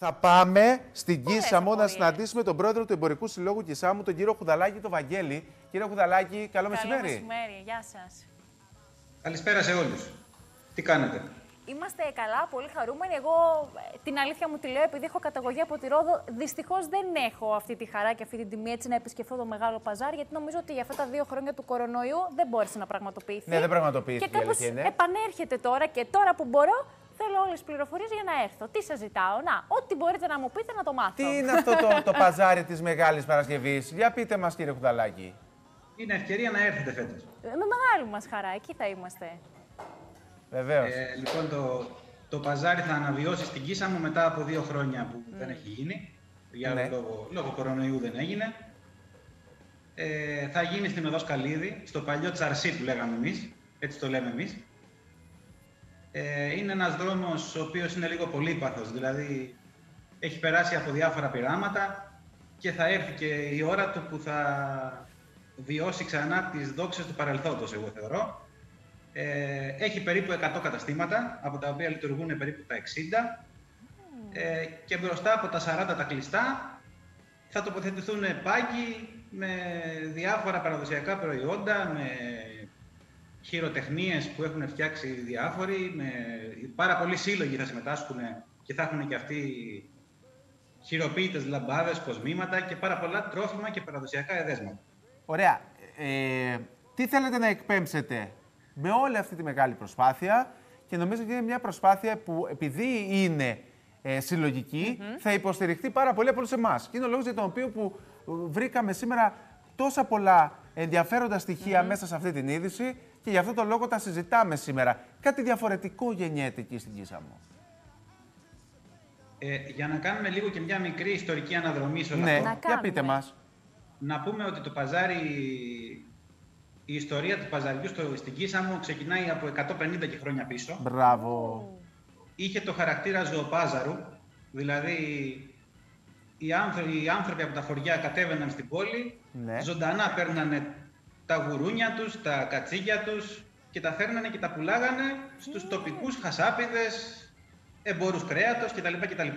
Θα πάμε στην Πολλές Κίσαμο να απορίες. συναντήσουμε τον πρόεδρο του Εμπορικού Συλλόγου Κισάμου, τον κύριο Χουδαλάκη, τον Βαγγέλη. Κύριε Χουδαλάκη, καλό Καλό μεσημέρι. μεσημέρι. Γεια σας. Καλησπέρα σε όλους. Τι κάνετε; Είμαστε καλά, πολύ χαρούμενοι. Εγώ ε, την αλήθεια μου τη λέω, επειδή έχω καταγωγή από τη Ρόδο, δυστυχώς δεν έχω αυτή τη χαρά και αυτή την τιμή έτσι να επισκεφθώ το μεγάλο παζάρ, γιατί νομίζω ότι για αυτά τα δύο χρόνια του κορονοϊού δεν μπόρεσε να πραγματοποιηθεί. Ναι, δεν πραγματοποιήθηκε, Και η κάπως αλήθεια είναι. επανέρχεται τώρα και τώρα που μπορώ, θέλω όλες τις πληροφορίες για να έρθω. Τι σας ζητάω, Να, ό,τι μπορείτε να μου πείτε να το μάθω. Τι είναι αυτό το, το παζάρι της Μεγάλης Παρασκευής, Για πείτε μας, κύριε Χουδαλάκη. Είναι ευκαιρία να έρθετε φέτος. Ε, Με μεγάλη μας χαρά, εκεί θα είμαστε. Βεβαίως. Ε, λοιπόν, το, το παζάρι θα αναβιώσει στην Κίσα μου μετά από δύο χρόνια που δεν έχει γίνει. Για Ναι. λόγω, λόγω κορονοϊού δεν έγινε. Ε, θα γίνει στην Οδός Καλίδη, στο παλιό Τσαρσί που λέγαμε εμείς. Έτσι το λέμε εμείς. Ε, είναι ένας δρόμος ο οποίος είναι λίγο πολύπαθος, δηλαδή έχει περάσει από διάφορα πειράματα και θα έρθει και η ώρα του που θα βιώσει ξανά τις δόξες του παρελθόντος, εγώ θεωρώ. Ε, έχει περίπου 100 καταστήματα, από τα οποία λειτουργούν περίπου τα 60. Ε, και μπροστά από τα 40 τα κλειστά θα τοποθετηθούν πάγκοι με διάφορα παραδοσιακά προϊόντα, με χειροτεχνίες που έχουν φτιάξει διάφοροι, με πάρα πολλοί σύλλογοι θα συμμετάσχουν και θα έχουν και αυτοί χειροποίητες λαμπάδες, κοσμήματα και πάρα πολλά τρόφιμα και παραδοσιακά εδέσματα. Ωραία. Ε, τι θέλετε να εκπέμψετε με όλη αυτή τη μεγάλη προσπάθεια; Και νομίζω ότι είναι μια προσπάθεια που επειδή είναι ε, συλλογικη θα υποστηριχθεί πάρα πολύ από όλους εμάς. Και είναι ο λόγος για τον οποίο που ε, βρήκαμε σήμερα τόσα πολλά ενδιαφέροντα στοιχεία μέσα σε αυτή την είδηση και γι' αυτό το λόγο τα συζητάμε σήμερα. Κάτι διαφορετικό γεννιέται εκεί στην Κίσαμο. Ε, για να κάνουμε λίγο και μια μικρή ιστορική αναδρομή σε όλο Ναι, αυτό. Να για κάνουμε. πείτε μας. Να πούμε ότι το παζάρι, η ιστορία του παζαριού στο, στην Κίσαμο ξεκινάει από 150 και χρόνια πίσω. Μπράβο. Είχε το χαρακτήρα ζωοπάζαρου, δηλαδή οι άνθρωποι, οι άνθρωποι από τα χωριά κατέβαιναν στην πόλη, Ναι. ζωντανά παίρνανε τα γουρούνια τους, τα κατσίκια τους και τα φέρνανε και τα πουλάγανε στους τοπικούς χασάπιδες, εμπόρους κρέατος κτλ. κτλ.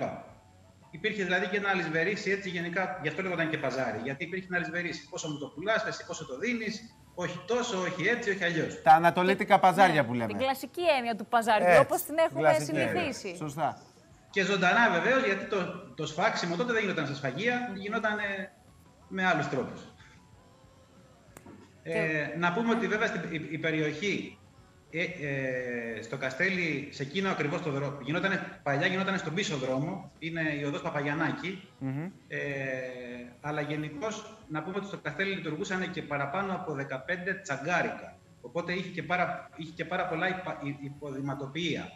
Υπήρχε δηλαδή και ένα αλυσβερίσι έτσι γενικά, γι' αυτό λέγονταν και παζάρι. Γιατί υπήρχε ένα αλυσβερίσι. Πόσο μου το πουλάς, εσύ πόσο το δίνεις, όχι τόσο, όχι έτσι, όχι αλλιώς. Τα ανατολίτικα παζάρια Ναι, που λέμε. Την κλασική έννοια του παζαριού, Έτσι, όπως την έχουμε κλασική έννοια. συνηθίσει. Σωστά. Και ζωντανά βεβαίως, γιατί το, το σφάξιμο τότε δεν γινόταν στα σφαγεία, γινόταν ε, με άλλους τρόπους. Ε, να πούμε ότι βέβαια στην, η, η περιοχή ε, ε, στο Καστέλι, σε εκείνο ακριβώς το δρόμο, γινότανε, παλιά γινόταν στον πίσω δρόμο, είναι η οδός Παπαγιανάκη. Ε, αλλά γενικώς να πούμε ότι στο Καστέλι λειτουργούσαν και παραπάνω από 15 τσαγκάρικα. Οπότε είχε και πάρα, είχε και πάρα πολλά υπα, υ- υποδηματοποιία.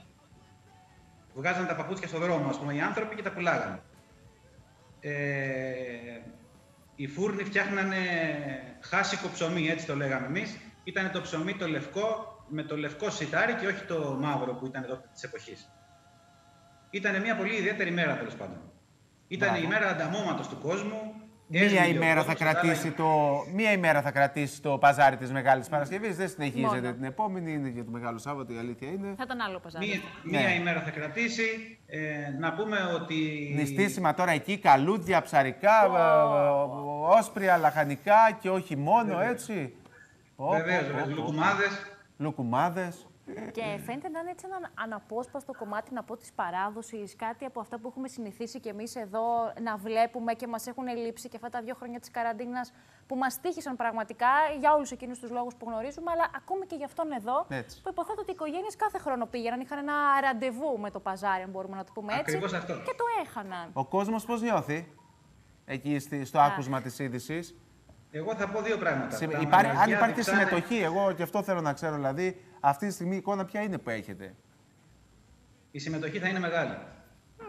Βγάζαν τα παπούτσια στο δρόμο, ας πούμε, οι άνθρωποι και τα πουλάγανε. Ε, οι φούρνοι φτιάχνανε χάσικο ψωμί, έτσι το λέγαμε εμείς. Ήταν το ψωμί το λευκό, με το λευκό σιτάρι και όχι το μαύρο που ήταν εδώ της εποχής. Ήταν μια πολύ ιδιαίτερη μέρα, τέλος πάντων. Ήταν Μπράβο. η μέρα ανταμώματος του κόσμου. Μία Έσβηγε ο ημέρα, θα κόσμος, κρατήσει άλλαγε- το, μία ημέρα θα κρατήσει το παζάρι της Μεγάλης Παρασκευής. Δεν συνεχίζεται Μόνο. την επόμενη, είναι για το Μεγάλο Σάββατο, η αλήθεια είναι. Θα ήταν άλλο παζάρι. Μία, Ναι. μία ημέρα θα κρατήσει. Ε, να πούμε ότι... Νηστίσιμα τώρα εκεί, καλούδια, ψαρικά, ε, ε, όσπρια, λαχανικά και όχι μόνο, έτσι. Ω, Βεβαίως, πω, πω, βεβαίως, πω. λουκουμάδες. Λουκουμάδες. Και φαίνεται να είναι έτσι ένα αναπόσπαστο κομμάτι να πω της παράδοσης, κάτι από αυτά που έχουμε συνηθίσει και εμείς εδώ να βλέπουμε και μας έχουν λείψει και αυτά τα δύο χρόνια της καραντίνας που μας τύχησαν πραγματικά για όλους εκείνους τους λόγους που γνωρίζουμε, αλλά ακόμη και για αυτόν εδώ, Έτσι. που υποθέτω ότι οι οικογένειες κάθε χρόνο πήγαιναν, είχαν ένα ραντεβού με το παζάρι, αν μπορούμε να το πούμε έτσι. Ακριβώς αυτό. Και το έχαναν. Ο κόσμος πώς νιώθει εκεί στη- στο Α. άκουσμα της είδησης; Εγώ θα πω δύο πράγματα. Συμ- Τα Υπάρχει, αν μαγαζιά υπάρχει διψάνε- συμμετοχή, εγώ και αυτό θέλω να ξέρω, δηλαδή, αυτή τη στιγμή η εικόνα ποια είναι που έχετε; Η συμμετοχή θα είναι μεγάλη.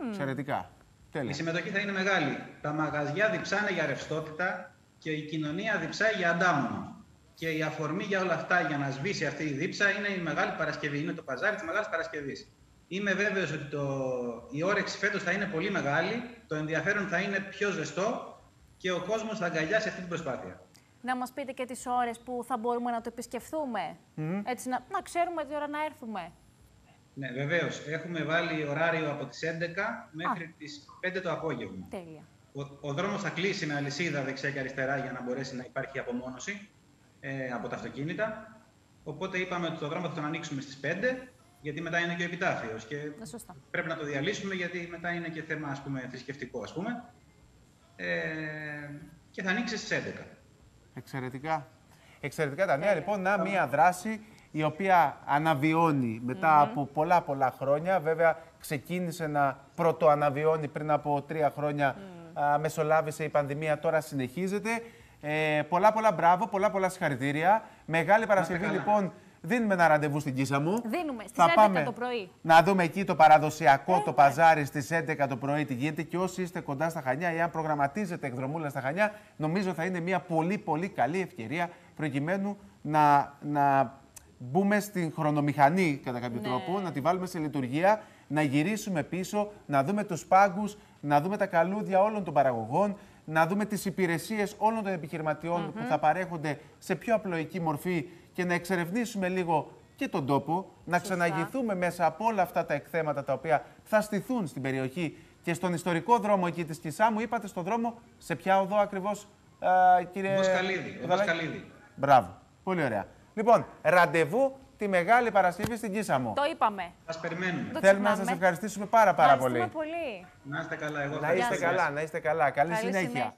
Εξαιρετικά. Η Τέλεια. συμμετοχή θα είναι μεγάλη. Τα μαγαζιά διψάνε για ρευστότητα και η κοινωνία διψάει για αντάμωνα. Και η αφορμή για όλα αυτά, για να σβήσει αυτή η δίψα, είναι η Μεγάλη Παρασκευή. Είναι το παζάρι της Μεγάλης Παρασκευής. Είμαι βέβαιος ότι το... η όρεξη φέτος θα είναι πολύ μεγάλη, το ενδιαφέρον θα είναι πιο ζεστό και ο κόσμος θα αγκαλιάσει αυτή την προσπάθεια. Να μας πείτε και τις ώρες που θα μπορούμε να το επισκεφθούμε. Έτσι, να, να ξέρουμε τι ώρα να έρθουμε. Ναι, βεβαίως. Έχουμε βάλει ωράριο από τις 11 μέχρι τις 5 το απόγευμα. Τέλεια. Ο, ο δρόμος θα κλείσει με αλυσίδα δεξιά και αριστερά για να μπορέσει να υπάρχει απομόνωση ε, από τα αυτοκίνητα. Οπότε είπαμε ότι το δρόμο θα τον ανοίξουμε στις 5, γιατί μετά είναι και ο επιτάφιος και Ναι, σωστά. πρέπει να το διαλύσουμε γιατί μετά είναι και θέμα ας πούμε, θρησκευτικό ας πούμε. Ε, και θα ανοίξει στις 11. Εξαιρετικά. Εξαιρετικά τα νέα. Λοιπόν, να μία δράση η οποία αναβιώνει μετά από πολλά πολλά χρόνια. Βέβαια, ξεκίνησε να πρωτοαναβιώνει πριν από τρία χρόνια. Α, μεσολάβησε η πανδημία, τώρα συνεχίζεται. Ε, πολλά πολλά μπράβο, πολλά πολλά συγχαρητήρια. Μεγάλη Παρασκευή, καλά. λοιπόν, δίνουμε ένα ραντεβού στην Κίσα μου. Δίνουμε στις Θα 11 πάμε το πρωί. να δούμε εκεί το παραδοσιακό, το παζάρι στις 11 το πρωί τι γίνεται. Και όσοι είστε κοντά στα Χανιά ή αν προγραμματίζετε εκδρομούλα στα Χανιά, νομίζω θα είναι μια πολύ πολύ καλή ευκαιρία προκειμένου να, να μπούμε στην χρονομηχανή κατά κάποιο Ναι. τρόπο, να τη βάλουμε σε λειτουργία, να γυρίσουμε πίσω, να δούμε τους πάγκους, να δούμε τα καλούδια όλων των παραγωγών, να δούμε τις υπηρεσίες όλων των επιχειρηματιών που θα παρέχονται σε πιο απλοϊκή μορφή και να εξερευνήσουμε λίγο και τον τόπο, να Σωστά. ξαναγηθούμε μέσα από όλα αυτά τα εκθέματα τα οποία θα στηθούν στην περιοχή και στον ιστορικό δρόμο εκεί της Κισάμου. Είπατε στον δρόμο, σε ποια οδό ακριβώς, α, κύριε Βοσκαλίδη, ο Κουδαλάκη; Βοσκαλίδη. Μπράβο. Πολύ ωραία. Λοιπόν, ραντεβού τη Μεγάλη Παρασκευή στην Κίσαμο. Το είπαμε. Σας περιμένουμε. Το Θέλουμε να ξεχνάμε. σας ευχαριστήσουμε πάρα πάρα πολύ. Ευχαριστούμε πολύ. Να είστε καλά, εγώ Να ευχαριστώ. είστε καλά, να είστε καλά. Καλή, Καλή συνέχεια. συνέχεια.